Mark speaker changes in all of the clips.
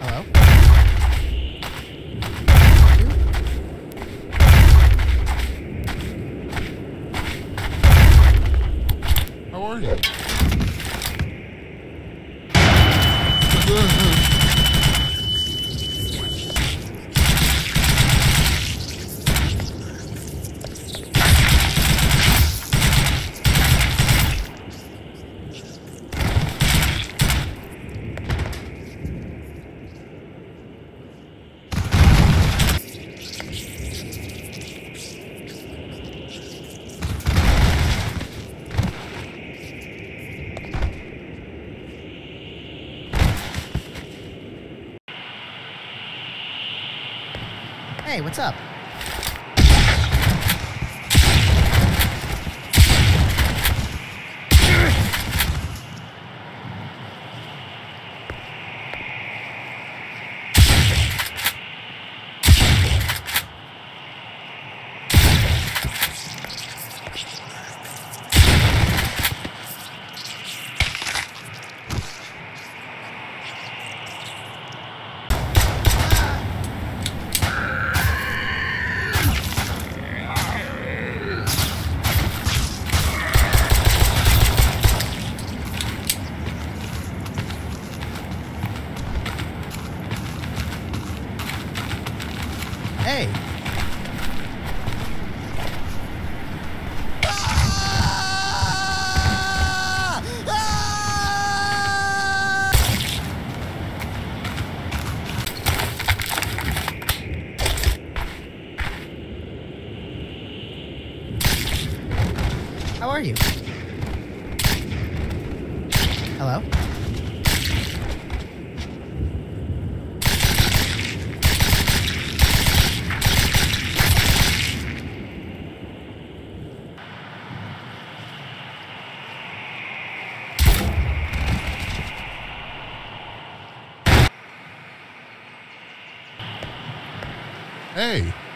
Speaker 1: Hello?
Speaker 2: How are you?
Speaker 1: Hey, what's up? Hey. How are you? Hello?
Speaker 2: Hey.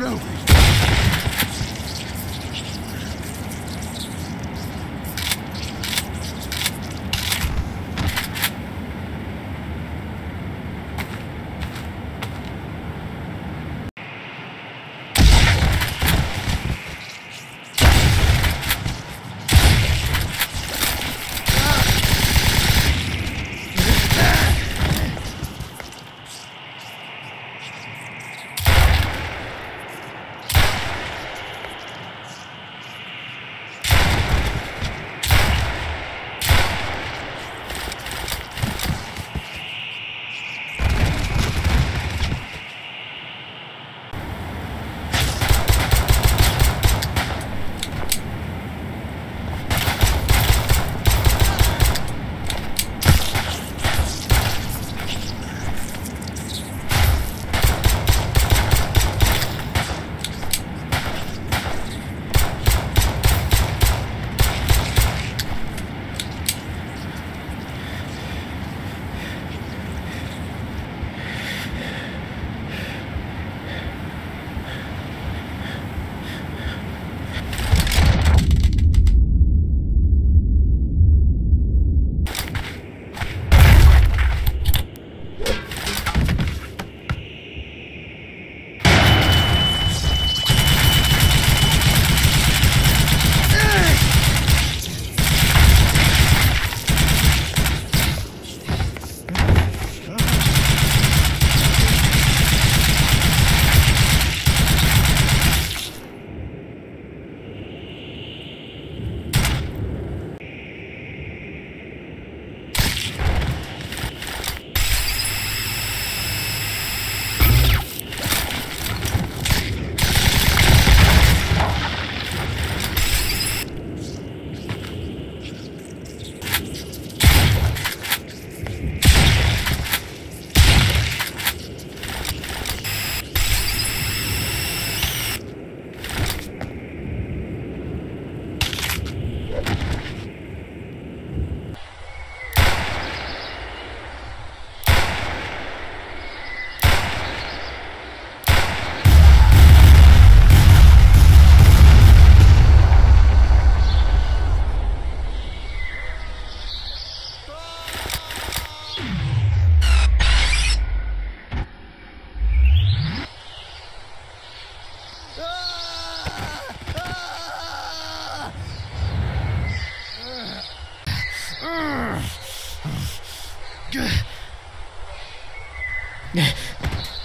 Speaker 2: no, open.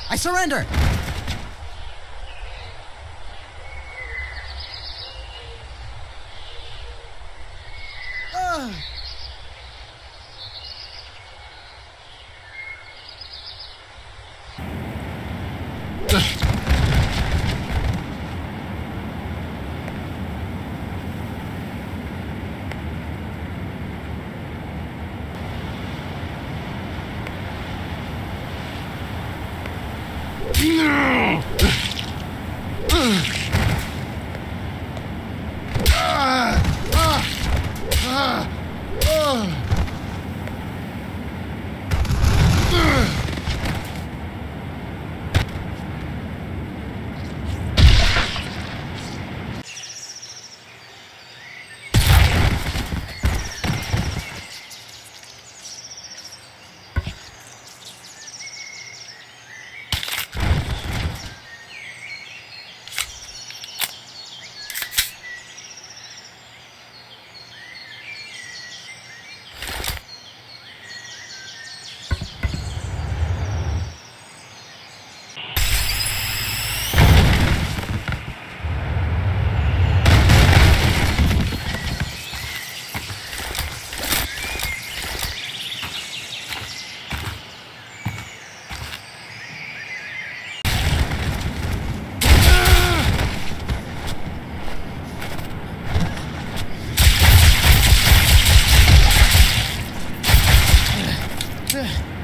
Speaker 1: I surrender! Ah. No! Yeah.